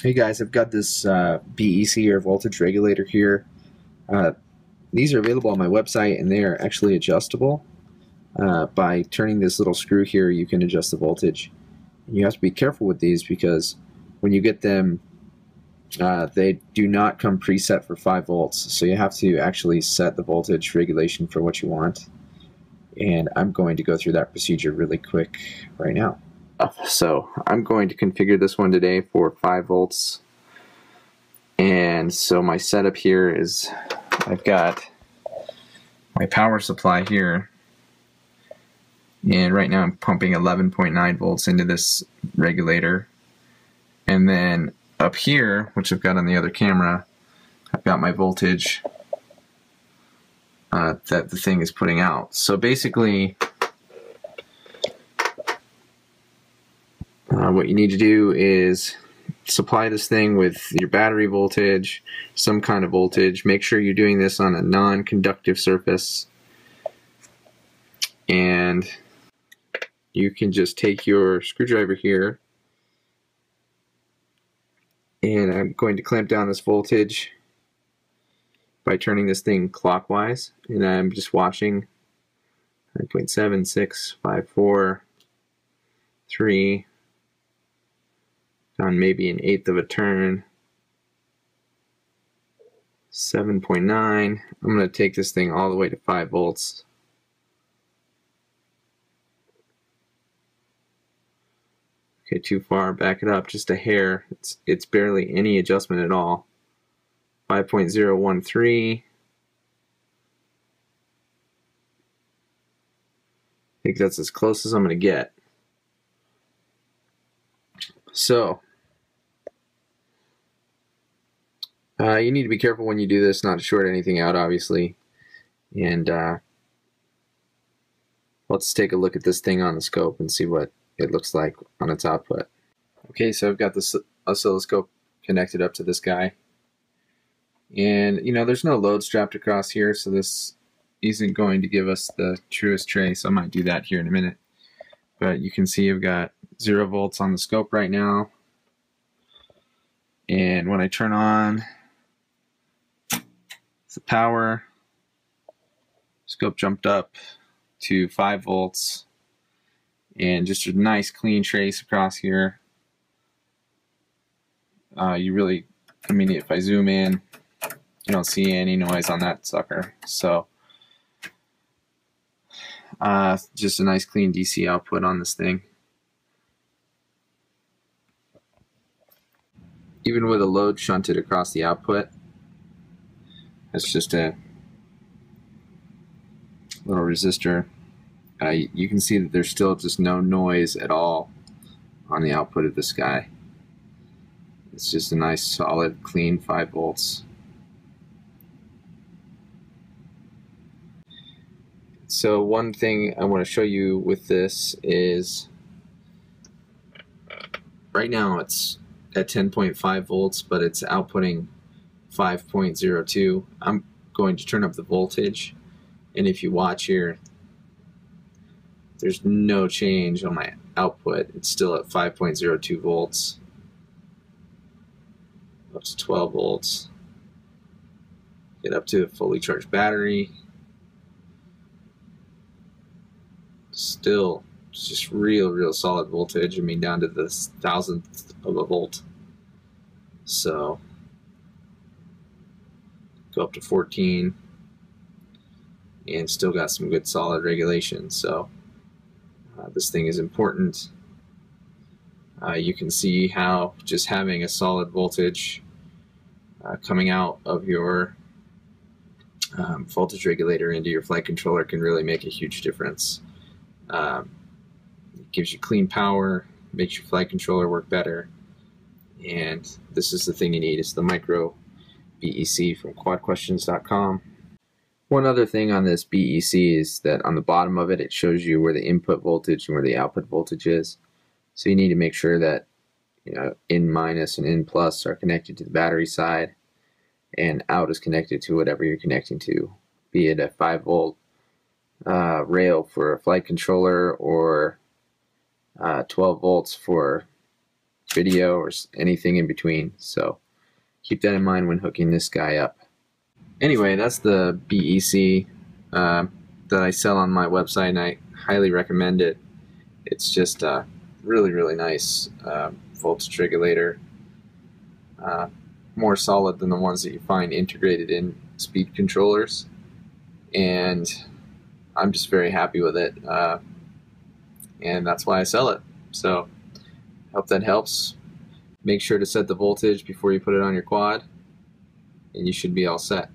Hey guys, I've got this uh, BEC or voltage regulator here. Uh, these are available on my website and they are actually adjustable. Uh, by turning this little screw here, you can adjust the voltage. You have to be careful with these because when you get them, uh, they do not come preset for 5 volts. So you have to actually set the voltage regulation for what you want. And I'm going to go through that procedure really quick right now. So I'm going to configure this one today for 5 volts. And so my setup here is I've got my power supply here. And right now I'm pumping 11.9 volts into this regulator. And then up here, which I've got on the other camera, I've got my voltage uh, that the thing is putting out. So basically, Uh, what you need to do is supply this thing with your battery voltage, some kind of voltage. Make sure you're doing this on a non-conductive surface. And you can just take your screwdriver here and I'm going to clamp down this voltage by turning this thing clockwise and I'm just watching 9.7654 3 on maybe an eighth of a turn. 7.9. I'm going to take this thing all the way to 5 volts. Okay, too far. Back it up just a hair. It's, it's barely any adjustment at all. 5.013. I think that's as close as I'm going to get. So, Uh, you need to be careful when you do this not to short anything out, obviously. And uh, let's take a look at this thing on the scope and see what it looks like on its output. Okay, so I've got this oscilloscope connected up to this guy. And, you know, there's no load strapped across here, so this isn't going to give us the truest trace. I might do that here in a minute. But you can see I've got zero volts on the scope right now. And when I turn on the power. Scope jumped up to 5 volts and just a nice clean trace across here. Uh, you really, I mean, if I zoom in, you don't see any noise on that sucker. So, uh, just a nice clean DC output on this thing. Even with a load shunted across the output, it's just a little resistor. Uh, you can see that there's still just no noise at all on the output of this guy. It's just a nice solid clean 5 volts. So one thing I want to show you with this is right now it's at 10.5 volts but it's outputting 5.02. I'm going to turn up the voltage and if you watch here there's no change on my output. It's still at 5.02 volts up to 12 volts. Get up to a fully charged battery. Still just real, real solid voltage. I mean, down to the thousandth of a volt. So go up to 14 and still got some good solid regulation. So uh, this thing is important. Uh, you can see how just having a solid voltage uh, coming out of your um, voltage regulator into your flight controller can really make a huge difference. Um, it gives you clean power makes your flight controller work better and this is the thing you need is the micro BEC from quadquestions.com. One other thing on this BEC is that on the bottom of it, it shows you where the input voltage and where the output voltage is. So you need to make sure that you know in minus and in plus are connected to the battery side and out is connected to whatever you're connecting to, be it a 5 volt uh, rail for a flight controller or uh, 12 volts for video or anything in between. So keep that in mind when hooking this guy up. Anyway, that's the BEC uh, that I sell on my website, and I highly recommend it. It's just a really, really nice uh, voltage regulator. Uh, more solid than the ones that you find integrated in speed controllers. And I'm just very happy with it. Uh, and that's why I sell it. So, hope that helps. Make sure to set the voltage before you put it on your quad, and you should be all set.